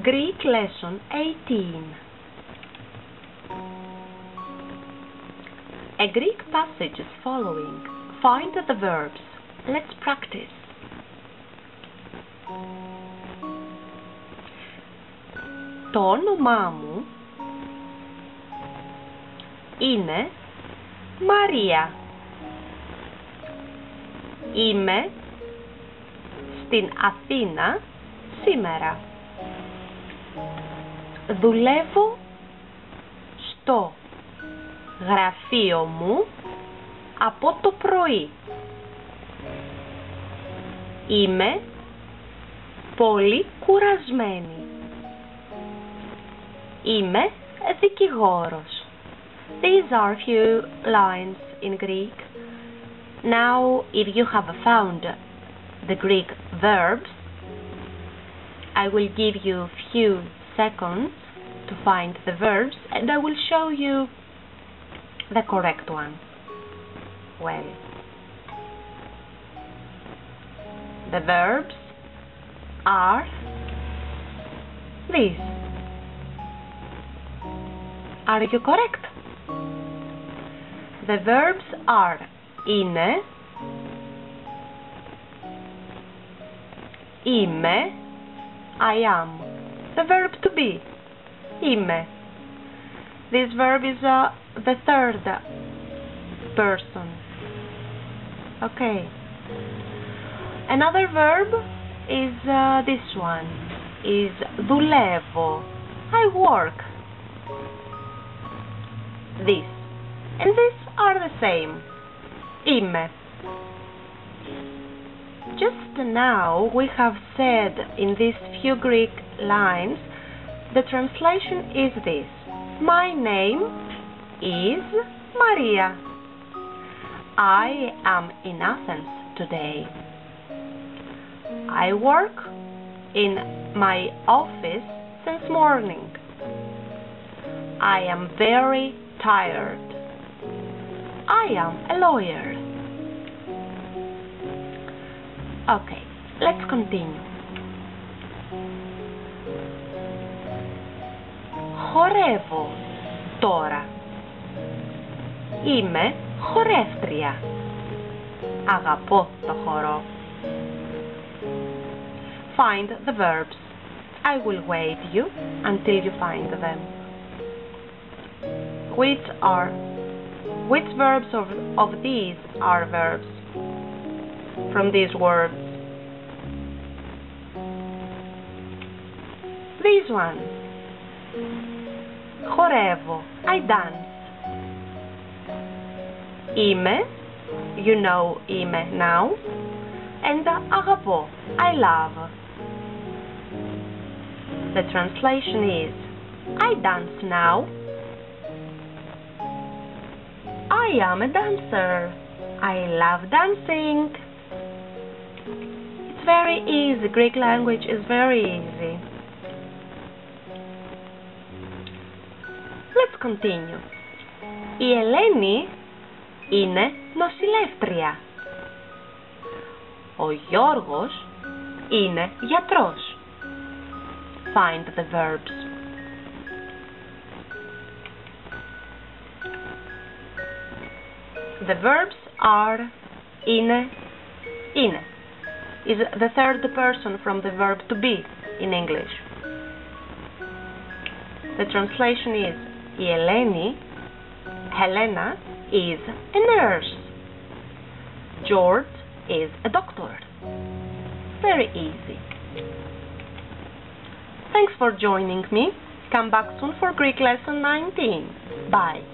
Greek lesson 18. A Greek passage is following. Find the verbs. Let's practice. Το όνομά μου είναι Μαρία. Είμαι στην Αθήνα σήμερα. Δουλεύω στο γραφείο μου από το πρωί. Είμαι πολύ κουρασμένη. Είμαι δικηγόρος. These are few lines in Greek. Now, if you have found the Greek verbs, I will give you few seconds to find the verbs and I will show you the correct one. Well, the verbs are these. Are you correct? The verbs are είναι, είμαι, I am. The verb to be, είμαι. This verb is uh, the third person. Okay. Another verb is uh, this one. Is δουλεύω. I work. This. And these are the same. Είμαι. Just now we have said in these few Greek lines the translation is this. My name is Maria. I am in Athens today. I work in my office since morning. I am very tired. I am a lawyer. Okay, let's continue Χορεύω τώρα. Είμαι χορεύτρια. Αγαπώ το χορό. Find the verbs. I will wait you until you find them. Which are which verbs of, of these are verbs from these words? These ones. Χορεύω. I dance. Είμαι. You know είμαι now. And αγαπώ. I love. The translation is I dance now. I am a dancer. I love dancing. It's very easy. Greek language is very easy. Let's continue. Η Ελένη είναι νοσηλεύτρια. Ο Γιώργος είναι γιατρός. Find the verbs. The verbs are είναι, είναι. Is the third person from the verb to be in English. The translation is η Ελένη, Helena, is a nurse. George is a doctor. Very easy. Thanks for joining me. Come back soon for Greek lesson 19. Bye.